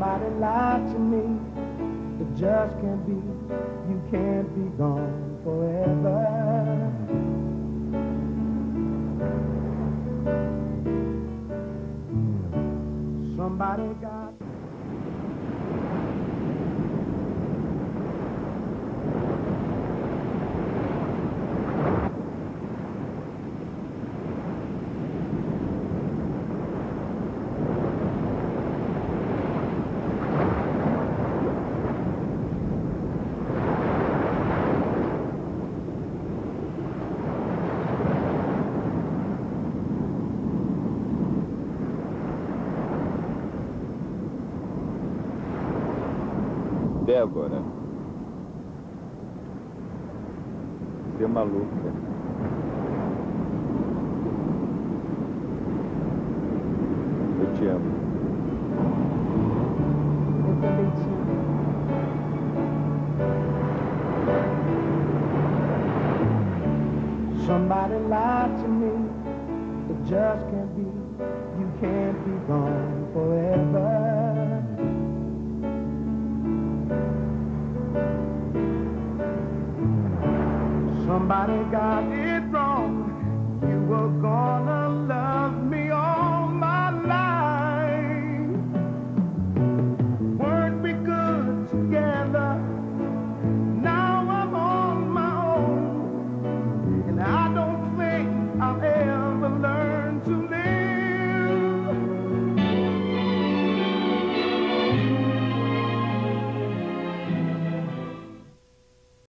lied to me. It just can't be. You can't be gone forever. Somebody got. Débora. Você é maluca. Eu te amo. Eu também te amo. Somebody lied to me. It just can't be. You can't be gone forever. Somebody got it wrong. You were gonna.